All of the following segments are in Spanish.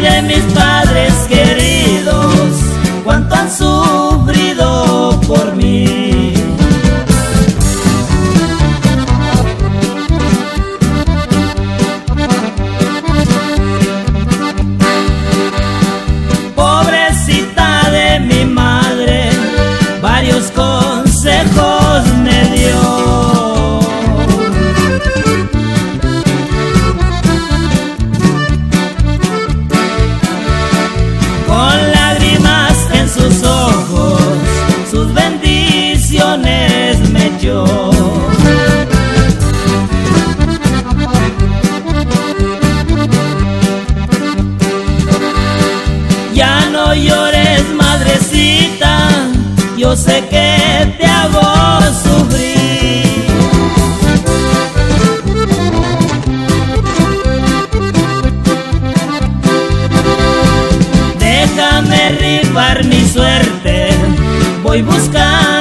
de mis padres llores, madrecita, yo sé que te hago sufrir. Déjame rifar mi suerte, voy buscando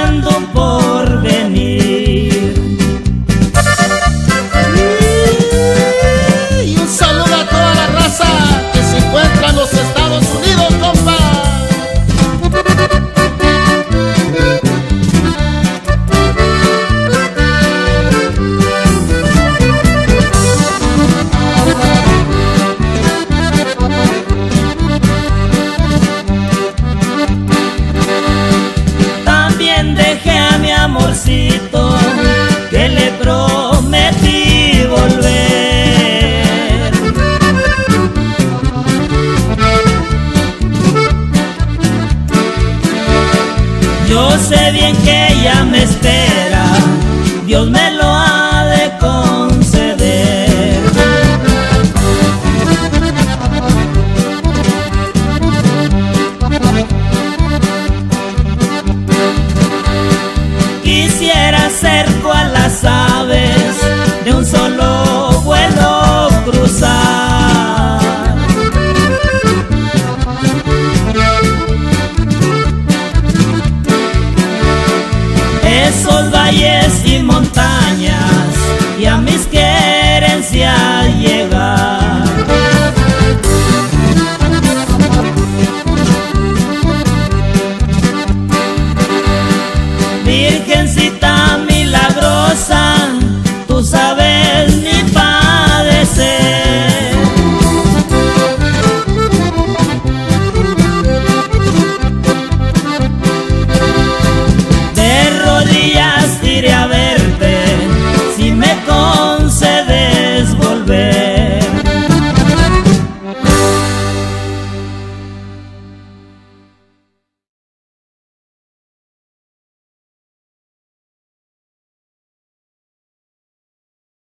Yo sé bien que ella me espera, Dios me y montañas y a mis querencias llegar. Virgencita